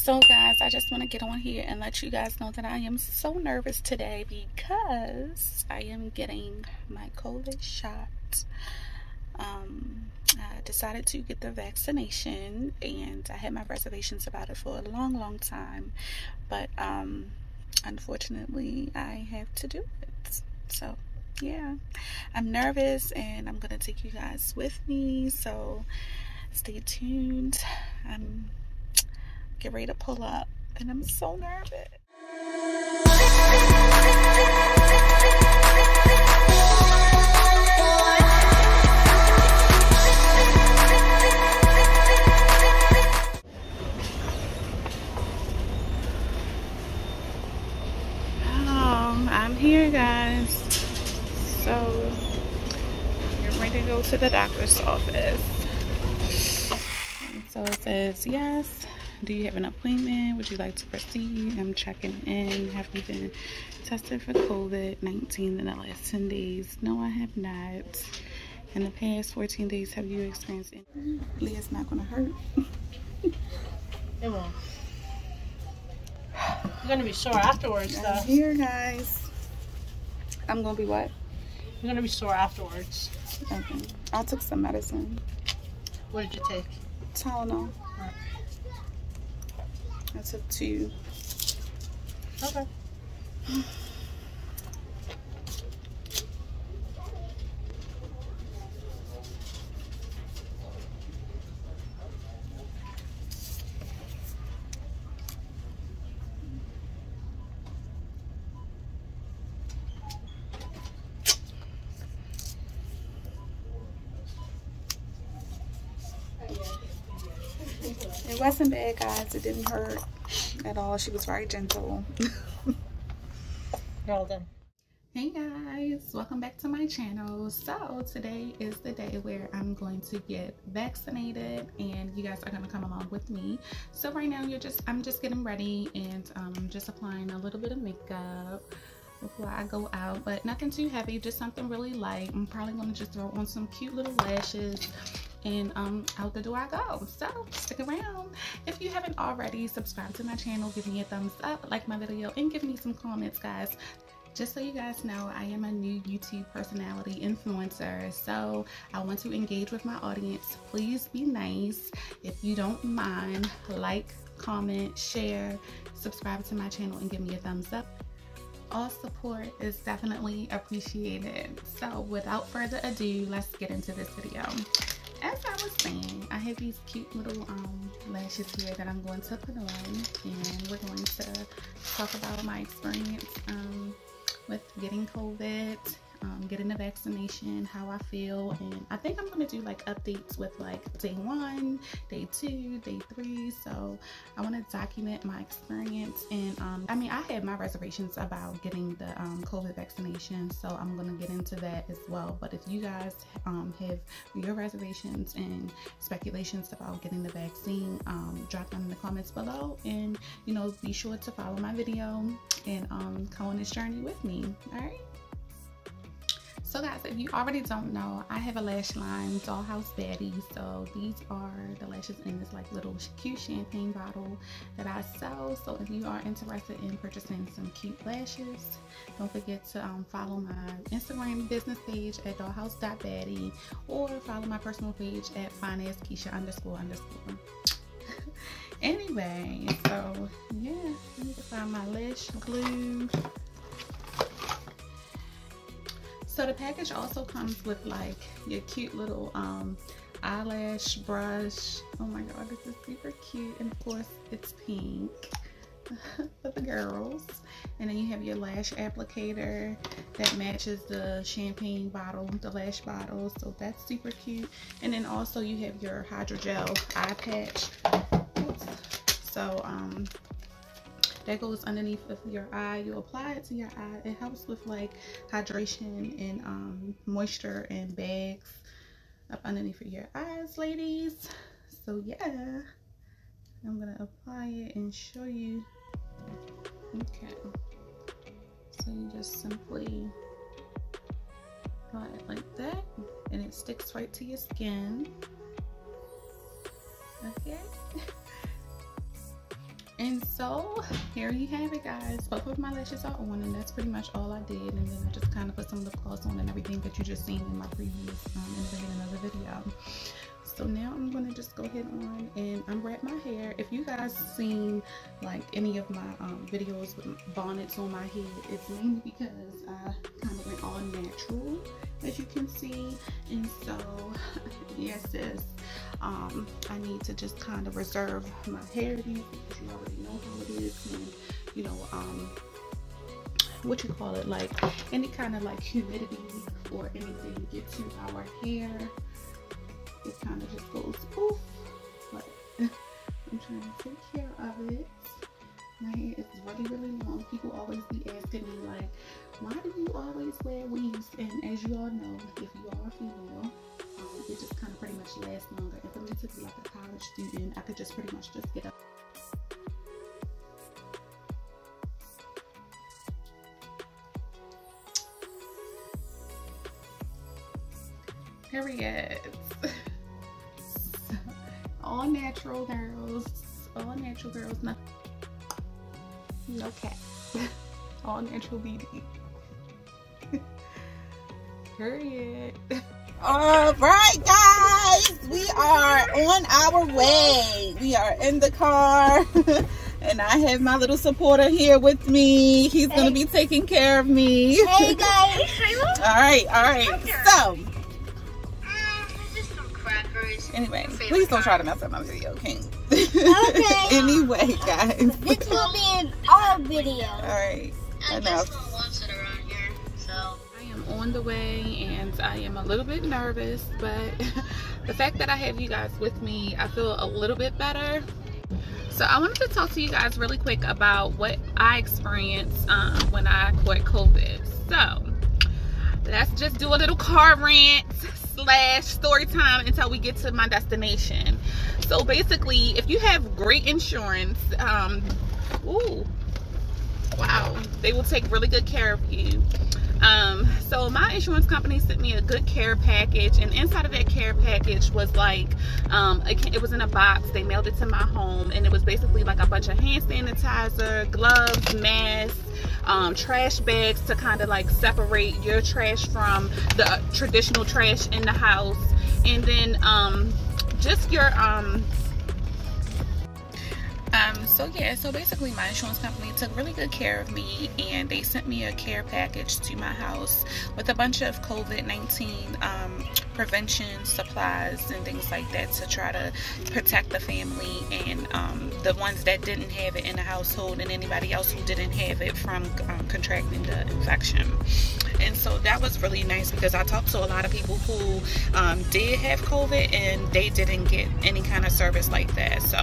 So guys, I just want to get on here and let you guys know that I am so nervous today because I am getting my COVID shot. Um, I decided to get the vaccination and I had my reservations about it for a long, long time. But um, unfortunately, I have to do it. So yeah, I'm nervous and I'm going to take you guys with me. So stay tuned. I'm get ready to pull up and I'm so nervous. Um, I'm here guys. So you're ready to go to the doctor's office. And so it says yes do you have an appointment? Would you like to proceed? I'm checking in. Have you been tested for COVID-19 in the last 10 days? No, I have not. In the past 14 days, have you experienced any? Leah's not going to hurt. it won't. You're going to be sore afterwards, though. here, guys. I'm going to be what? You're going to be sore afterwards. Okay. I took some medicine. What did you take? Tylenol. I took two. Okay. Wasn't bad, guys. It didn't hurt at all. She was very gentle. Well done. Hey guys, welcome back to my channel. So today is the day where I'm going to get vaccinated and you guys are going to come along with me. So right now you're just I'm just getting ready and um, just applying a little bit of makeup before I go out but nothing too heavy just something really light I'm probably going to just throw on some cute little lashes and um out the door I go so stick around if you haven't already subscribe to my channel give me a thumbs up like my video and give me some comments guys just so you guys know, I am a new YouTube personality influencer, so I want to engage with my audience. Please be nice. If you don't mind, like, comment, share, subscribe to my channel, and give me a thumbs up. All support is definitely appreciated. So without further ado, let's get into this video as I was saying, I have these cute little um, lashes here that I'm going to put on and we're going to talk about my experience um, with getting COVID um, getting the vaccination, how I feel, and I think I'm gonna do like updates with like day one, day two, day three. So I want to document my experience, and um, I mean I had my reservations about getting the um, COVID vaccination, so I'm gonna get into that as well. But if you guys um, have your reservations and speculations about getting the vaccine, um, drop them in the comments below, and you know be sure to follow my video and um, come on this journey with me. All right. So guys, if you already don't know, I have a lash line, Dollhouse Baddie. So these are the lashes in this like little cute champagne bottle that I sell. So if you are interested in purchasing some cute lashes, don't forget to um, follow my Instagram business page at dollhouse.baddie or follow my personal page at fineaskeisha underscore underscore. anyway, so yeah, let me find my lash glue. So the package also comes with like your cute little um, eyelash brush. Oh my god, this is super cute. And of course, it's pink for the girls. And then you have your lash applicator that matches the champagne bottle, the lash bottle. So that's super cute. And then also you have your hydrogel eye patch. Oops. So um, that goes underneath of your eye you apply it to your eye. It helps with like hydration and um, moisture and bags up underneath of your eyes ladies. So yeah I'm gonna apply it and show you. Okay. So you just simply apply it like that and it sticks right to your skin. Okay And so here you have it guys. Both of my lashes are on and that's pretty much all I did. And then I just kind of put some lip gloss on and everything that you just seen in my previous um, in the beginning of the video. So now I'm gonna just go ahead on and unwrap my hair. If you guys seen like any of my um, videos with bonnets on my head, it's mainly because I kind of went all natural as you can see. And so yes, sis, um, I need to just kind of reserve my hair because you already know how it is and you know, um, what you call it, like any kind of like humidity or anything gets to our hair it kind of just goes poof. But I'm trying to take care of it. My hair is really, really long. People always be asking me like, why do you always wear weaves? And as you all know, if you are a female, um, it just kind of pretty much lasts longer. If I me to be like a college student, I could just pretty much just get up. Period. All natural girls, all natural girls, no, no cat, all natural beauty. Period. All right, guys, we are on our way. We are in the car, and I have my little supporter here with me. He's hey. gonna be taking care of me. Hey guys. all right, all right. So Anyway, please don't try to mess up my video, King. Okay. anyway, guys. This will be in our video. Alright. Enough. I am on the way and I am a little bit nervous, but the fact that I have you guys with me, I feel a little bit better. So I wanted to talk to you guys really quick about what I experienced um, when I caught COVID. So let's just do a little car rant slash story time until we get to my destination. So basically, if you have great insurance, um, ooh, wow, they will take really good care of you. Um, so my insurance company sent me a good care package, and inside of that care package was like, um, it, was in a box. They mailed it to my home, and it was basically like a bunch of hand sanitizer, gloves, masks, um, trash bags to kind of like separate your trash from the traditional trash in the house, and then um, just your um, so yeah, so basically my insurance company took really good care of me and they sent me a care package to my house with a bunch of COVID-19 um, prevention supplies and things like that to try to protect the family and um, the ones that didn't have it in the household and anybody else who didn't have it from um, contracting the infection. And so that was really nice because I talked to a lot of people who um, did have COVID and they didn't get any kind of service like that. So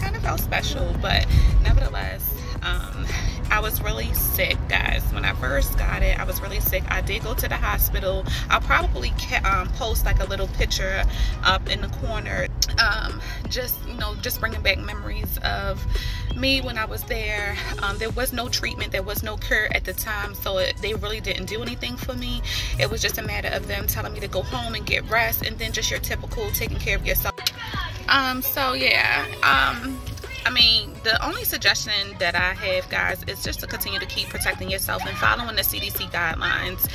kind of felt special, but nevertheless, um, I was really sick, guys. When I first got it, I was really sick. I did go to the hospital. I'll probably um, post like a little picture up in the corner. Um, just, you know, just bringing back memories of me when I was there. Um, there was no treatment. There was no cure at the time. So it, they really didn't do anything for me. It was just a matter of them telling me to go home and get rest and then just your typical taking care of yourself um so yeah um I mean, the only suggestion that I have, guys, is just to continue to keep protecting yourself and following the CDC guidelines.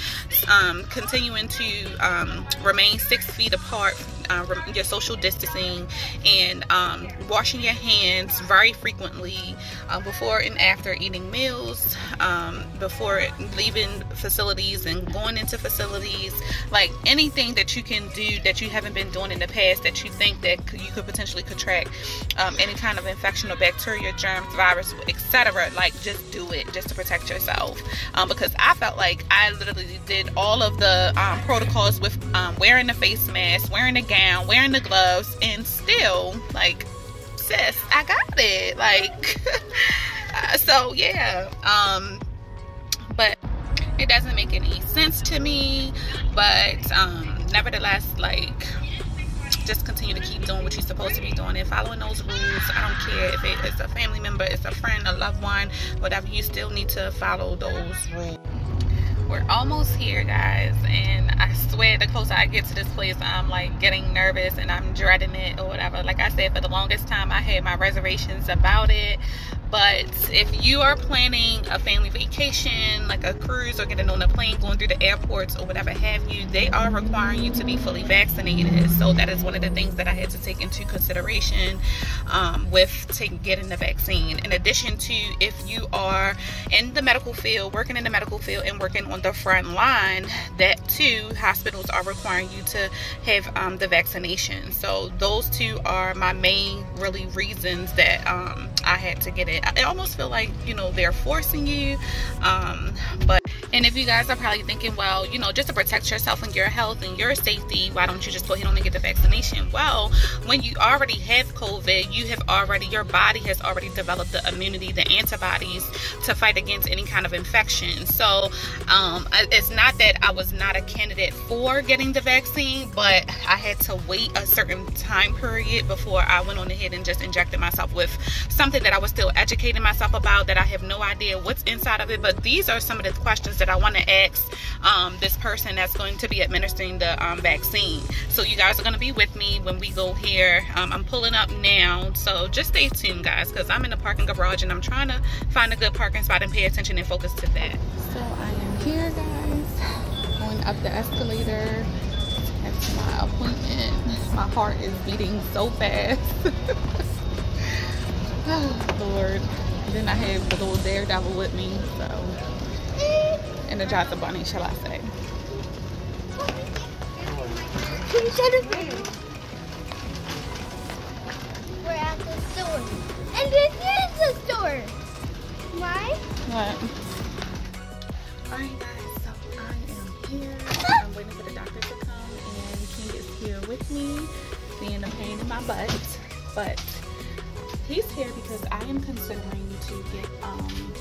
Um, continuing to um, remain six feet apart, uh, your social distancing, and um, washing your hands very frequently uh, before and after eating meals, um, before leaving facilities and going into facilities. Like anything that you can do that you haven't been doing in the past that you think that you could potentially contract um, any kind of infection or bacteria, germs, virus, etc. Like just do it just to protect yourself. Um, because I felt like I literally did all of the um, protocols with um, wearing the face mask, wearing the gown, wearing the gloves, and still like, sis, I got it. Like, so yeah. Um, but it doesn't make any sense to me. But um, nevertheless, like just continue to keep doing what you're supposed to be doing and following those rules. I don't care if it is a family member, it's a friend, a loved one, whatever. You still need to follow those rules. We're almost here guys and i swear the closer i get to this place i'm like getting nervous and i'm dreading it or whatever. Like i said for the longest time i had my reservations about it but if you are planning a family vacation like a cruise or getting on a plane going through the airports or whatever have you they are requiring you to be fully vaccinated. So that is one of the things that i had to take into consideration um, with taking getting the vaccine. In addition to if you are in the medical field working in the medical field and working on the front line that too hospitals are requiring you to have um, the vaccination. So those two are my main really reasons that um, i had to get it it. I almost feel like, you know, they're forcing you. Um, but, and if you guys are probably thinking, well, you know, just to protect yourself and your health and your safety, why don't you just go ahead and get the vaccination? Well, when you already have COVID, you have already, your body has already developed the immunity, the antibodies to fight against any kind of infection. So, um, it's not that I was not a candidate for getting the vaccine, but I had to wait a certain time period before I went on ahead and just injected myself with something that I was still educating myself about that I have no idea what's inside of it. But these are some of the questions that I want to ask um, this person that's going to be administering the um, vaccine. So you guys are going to be with me when we go here. Um, I'm pulling up now. So just stay tuned, guys, because I'm in the parking garage and I'm trying to find a good parking spot and pay attention and focus to that. So I am here, guys, going up the escalator. That's my appointment. My heart is beating so fast. Oh, Lord. then I have the little daredevil with me, so. And the Jota Bunny, shall I say. We're at the store. And this is the store. Why? What? Alright guys, so I am here. I'm waiting for the doctor to come and King is here with me, being a pain in my butt. But he's here because I am considering to get um,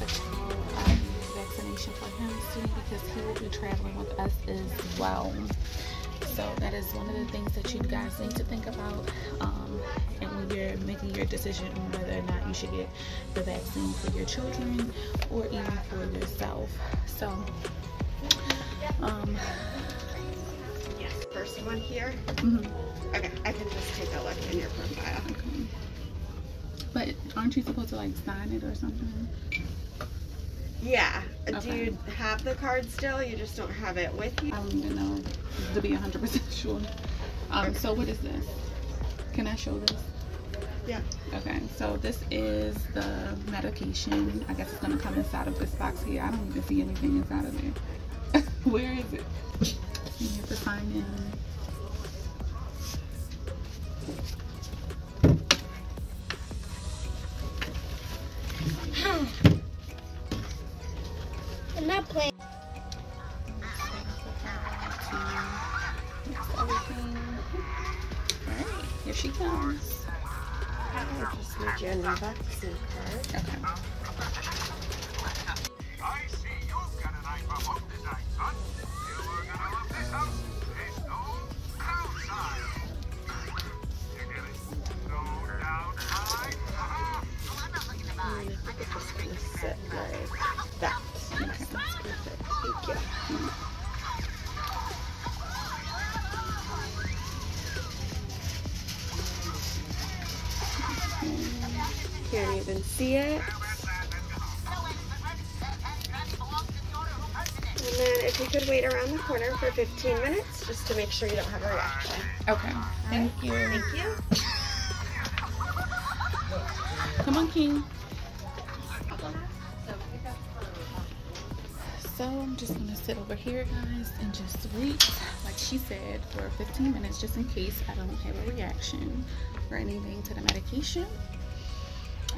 a child vaccination for him soon because he will be traveling with us as well. So that is one of the things that you guys need to think about um, and when you're making your decision on whether or not you should get the vaccine for your children or even for yourself. So, um, first one here. mhm. Okay, I can just take a look in your profile. Okay. But aren't you supposed to like sign it or something? Yeah. Do you have the card still? You just don't have it with you? I don't even know to be 100% sure. Um, so what is this? Can I show this? Yeah. Okay, so this is the medication. I guess it's gonna come inside of this box here. I don't even see anything inside of there. Where is it? You have to sign in. Corner for 15 minutes just to make sure you don't have a reaction. Okay. Thank you. Thank you. Come on, King. So I'm just gonna sit over here, guys, and just wait, like she said, for 15 minutes, just in case I don't have a reaction or anything to the medication.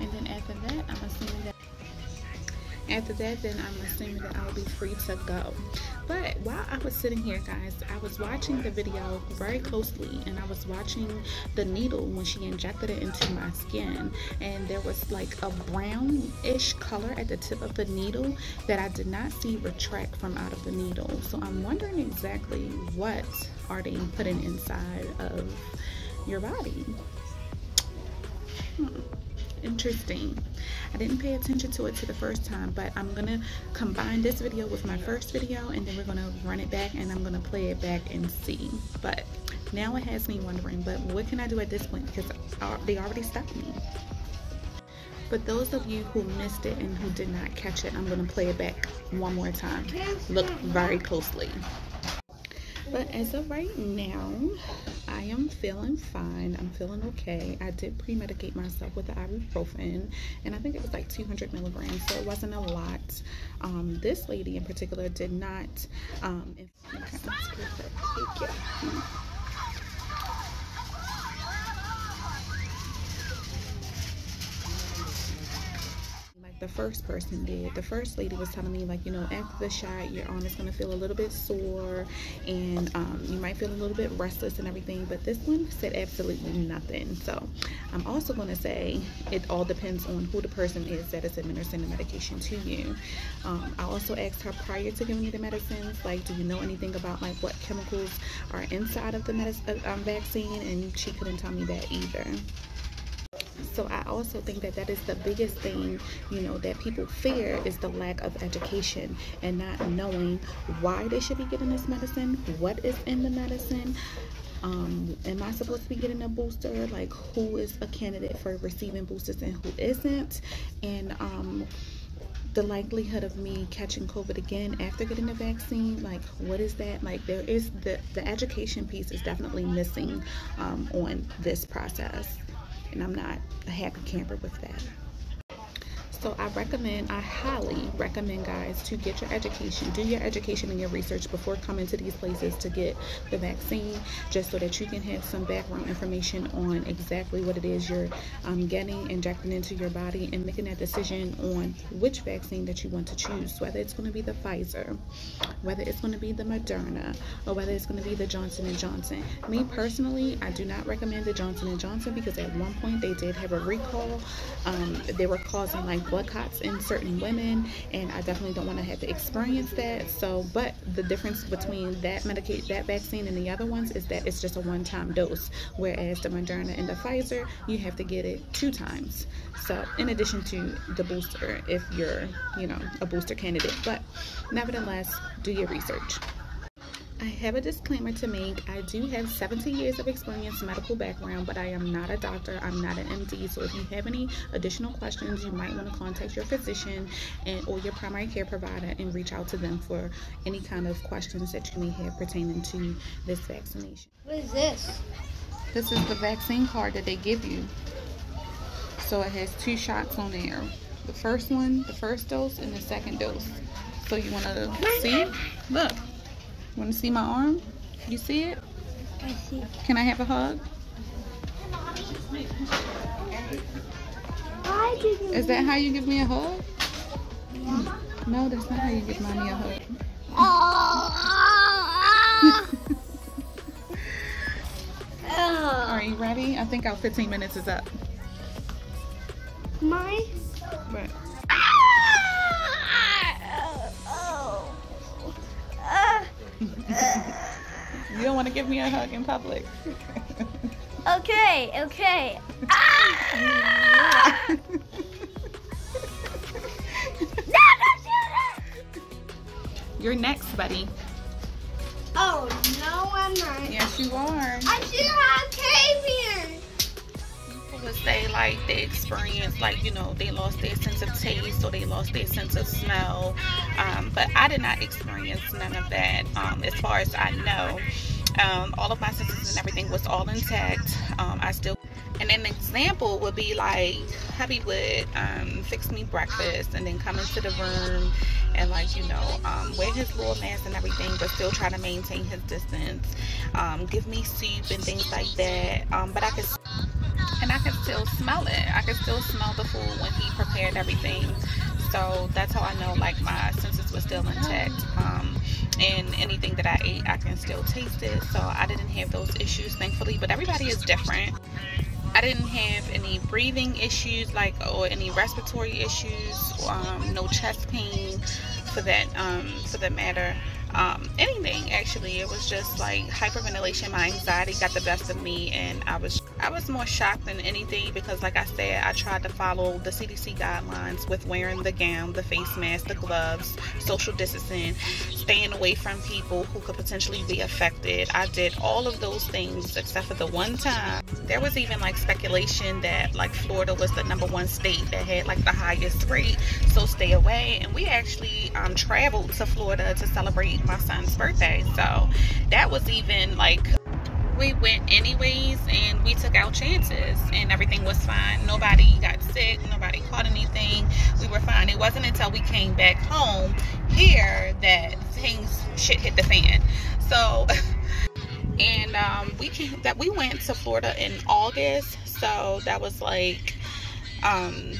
And then after that, I'm assuming that after that, then I'm assuming that I'll be free to go. But while I was sitting here, guys, I was watching the video very closely and I was watching the needle when she injected it into my skin. And there was like a brownish color at the tip of the needle that I did not see retract from out of the needle. So I'm wondering exactly what are they putting inside of your body. Hmm. Interesting. I didn't pay attention to it to the first time, but I'm gonna combine this video with my first video and then we're gonna run it back and I'm gonna play it back and see. But now it has me wondering, but what can I do at this point? Because they already stopped me. But those of you who missed it and who did not catch it, I'm gonna play it back one more time. Look very closely. But as of right now, I am feeling fine. I'm feeling okay. I did pre-medicate myself with the ibuprofen, and I think it was like 200 milligrams, so it wasn't a lot. Um, this lady in particular did not. Um, the first person did. The first lady was telling me like, you know, after the shot, your arm is going to feel a little bit sore and um, you might feel a little bit restless and everything. But this one said absolutely nothing. So I'm also going to say it all depends on who the person is that is administering the medication to you. Um, I also asked her prior to giving me the medicines, like, do you know anything about like what chemicals are inside of the medicine, um, vaccine? And she couldn't tell me that either so i also think that that is the biggest thing you know that people fear is the lack of education and not knowing why they should be getting this medicine what is in the medicine um, am I supposed to be getting a booster? Like, who is a candidate for receiving boosters and who isn't? And um, the likelihood of me catching COVID again after getting the vaccine, like, what is that? Like, there is the the education piece is definitely missing um, on this process and I'm not a happy camper with that. So I recommend, I highly recommend guys to get your education, do your education and your research before coming to these places to get the vaccine, just so that you can have some background information on exactly what it is you're um, getting, injecting into your body, and making that decision on which vaccine that you want to choose, whether it's going to be the Pfizer, whether it's going to be the Moderna, or whether it's going to be the Johnson & Johnson. Me personally, I do not recommend the Johnson & Johnson because at one point they did have a recall. Um, they were causing like blood clots in certain women and I definitely don't want to have to experience that. So but the difference between that medicate that vaccine and the other ones is that it's just a one-time dose. Whereas the Moderna and the Pfizer you have to get it two times. So in addition to the booster if you're you know a booster candidate. But nevertheless do your research I have a disclaimer to make. I do have 17 years of experience medical background, but I am not a doctor. I'm not an MD. So if you have any additional questions, you might want to contact your physician and or your primary care provider and reach out to them for any kind of questions that you may have pertaining to this vaccination. What is this? This is the vaccine card that they give you. So it has two shots on there. The first one, the first dose, and the second dose. So you want to see? Look. Want to see my arm? You see it? I see. Can I have a hug? Why did you Is that how you give me a hug? No, that's not how you give mommy a hug. Oh. Are you ready? I think our 15 minutes is up. My. But you don't want to give me a hug in public. Okay, okay. Ah! no, don't do that! You're next, buddy. Oh, no, I'm not. Yes, you are. I would say like they experienced like you know they lost their sense of taste or they lost their sense of smell. Um, but I did not experience none of that um, as far as I know. Um, all of my senses and everything was all intact. Um, I still and an example would be like hubby would um, fix me breakfast and then come into the room and like you know um, wear his little mask and everything but still try to maintain his distance um, give me soup and things like that. Um, but I could and I could still smell it. I could still smell the food when he prepared everything. So that's how I know like my senses were still intact. Um, and anything that I ate I can still taste it. So I didn't have those issues thankfully. But everybody is different. I didn't have any breathing issues like or any respiratory issues um, no chest pain for that um, for that matter. Um, anything actually. It was just like hyperventilation. My anxiety got the best of me and I was I was more shocked than anything because, like I said, I tried to follow the CDC guidelines with wearing the gown, the face mask, the gloves, social distancing, staying away from people who could potentially be affected. I did all of those things except for the one time. There was even like speculation that like Florida was the number one state that had like the highest rate, so stay away. And we actually um, traveled to Florida to celebrate my son's birthday, so that was even like we went anyways and we took our chances and everything was fine. Nobody got sick nobody caught anything. We were fine. It wasn't until we came back home here that things shit hit the fan. So and um we came that we went to florida in august so that was like um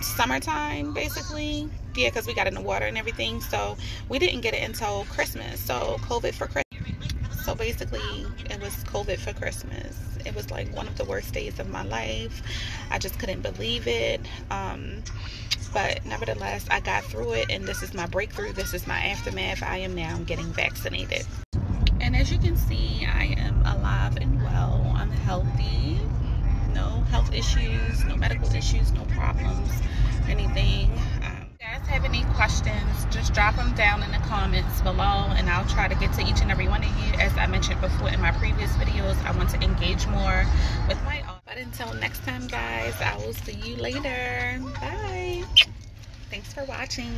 summertime basically. Yeah because we got in the water and everything so we didn't get it until christmas. So covid for christmas so basically, it was COVID for Christmas. It was like one of the worst days of my life. I just couldn't believe it. Um, but nevertheless, I got through it, and this is my breakthrough. This is my aftermath. I am now getting vaccinated. And as you can see, I am alive and well. I'm healthy. No health issues, no medical issues, no problems, anything have any questions, just drop them down in the comments below and I'll try to get to each and every one of you. As I mentioned before in my previous videos, I want to engage more with my But until next time, guys, I will see you later. Bye. Thanks for watching.